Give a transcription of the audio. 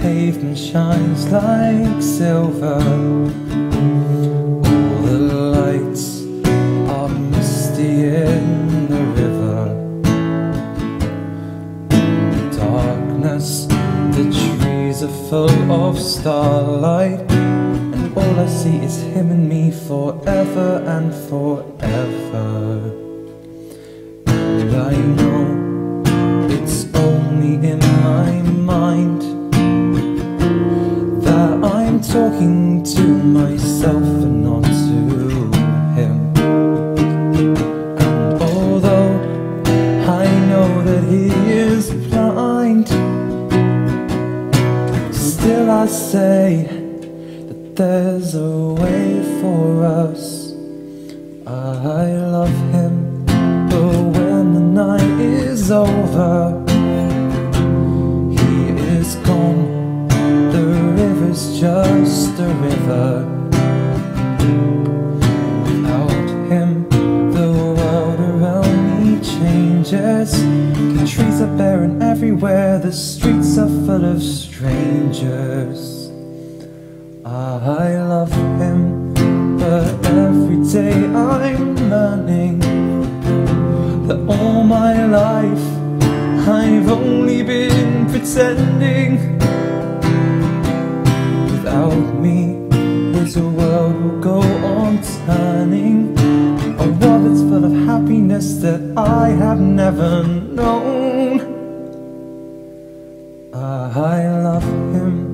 pavement shines like silver. All the lights are misty in the river. The darkness, the trees are full of starlight. And all I see is him and me forever and forever. Talking to myself and not to him. And although I know that he is blind, still I say that there's a way for us. I love him, just a river. Without him, the world around me changes. The trees are barren everywhere, the streets are full of strangers. I love him, but every day I'm learning that all my life I've only been pretending. Without me, his world will go on turning. A world that's full of happiness that I have never known. I love him